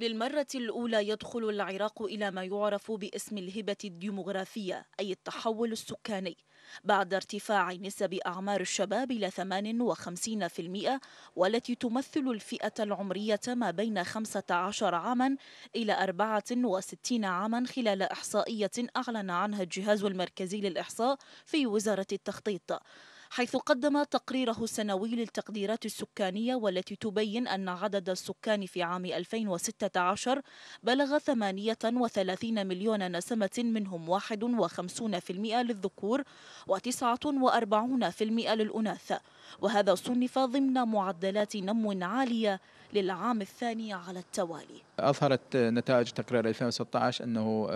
للمرة الأولى يدخل العراق إلى ما يعرف باسم الهبة الديمغرافية أي التحول السكاني. بعد ارتفاع نسب أعمار الشباب إلى 58% والتي تمثل الفئة العمرية ما بين 15 عاما إلى 64 عاما خلال إحصائية أعلن عنها الجهاز المركزي للإحصاء في وزارة التخطيط. حيث قدم تقريره السنوي للتقديرات السكانية والتي تبين أن عدد السكان في عام 2016 بلغ 38 مليون نسمة منهم 51% للذكور و49% للأناث. وهذا صنف ضمن معدلات نمو عالية للعام الثاني على التوالي. أظهرت نتائج تقرير 2016 أنه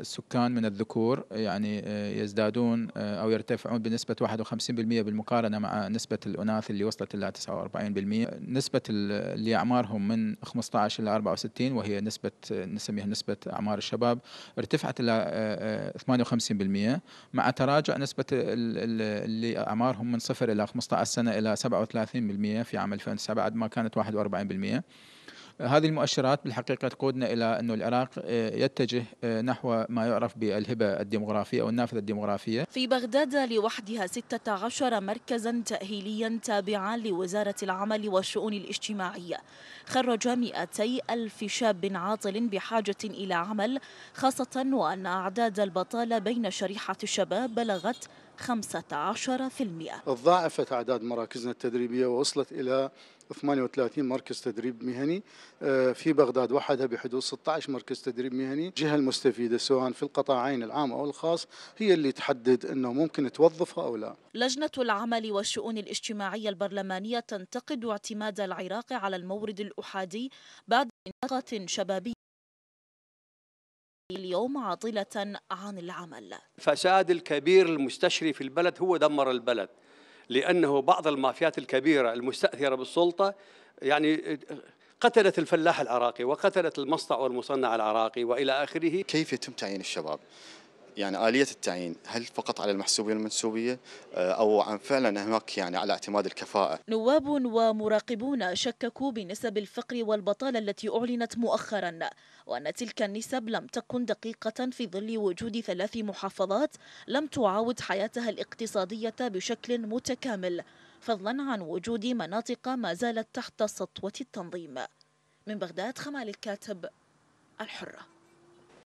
السكان من الذكور يعني آه، يزدادون آه، أو يرتفعون بنسبة 51% بالمقارنة مع نسبة الأناث اللي وصلت إلى 49% نسبة اللي أعمارهم من 15 إلى 64 وهي نسبة نسميها نسبة أعمار الشباب ارتفعت إلى 58% آه، مع تراجع نسبة اللي أعمارهم من صفر إلى 15 سنة إلى 37% في عام 2009 بعد ما كانت 41% هذه المؤشرات بالحقيقة تقودنا إلى أن العراق آه، يتجه آه، نحو ما يعرف بالهبة الديمغرافية أو النافذة الديمغرافية. في بغداد لوحدها 16 مركزا تأهيليا تابعا لوزارة العمل والشؤون الاجتماعية. خرج 200 ألف شاب عاطل بحاجة إلى عمل خاصة وأن أعداد البطالة بين شريحة الشباب بلغت 15% تضاعفت أعداد مراكزنا التدريبية ووصلت إلى 38 مركز تدريب مهني. آه، في بغداد وحدها بحدود 16 مركز تدريب مهني. الجهة المستفيدة سواء في القطاعين العام أو الخاص هي اللي تحدد أنه ممكن توظفها أو لا. لجنة العمل والشؤون الاجتماعية البرلمانية تنتقد اعتماد العراق على المورد الأحادي بعد نقاط شبابية اليوم عاطلة عن العمل فساد الكبير المستشري في البلد هو دمر البلد لأنه بعض المافيات الكبيرة المستأثرة بالسلطة يعني قتلت الفلاح العراقي وقتلت المصنع والمصنع العراقي وإلى آخره. كيف يتم تعيين الشباب؟ يعني آلية التعيين هل فقط على المحسوبية والمنسوبية آه، أو عن فعلا هناك يعني على اعتماد الكفاءة؟ نواب ومراقبون شككوا بنسب الفقر والبطالة التي أعلنت مؤخرا وأن تلك النسب لم تكن دقيقة في ظل وجود ثلاث محافظات لم تعاود حياتها الاقتصادية بشكل متكامل فضلا عن وجود مناطق ما زالت تحت سطوة التنظيم. من بغداد خمال الكاتب الحرة.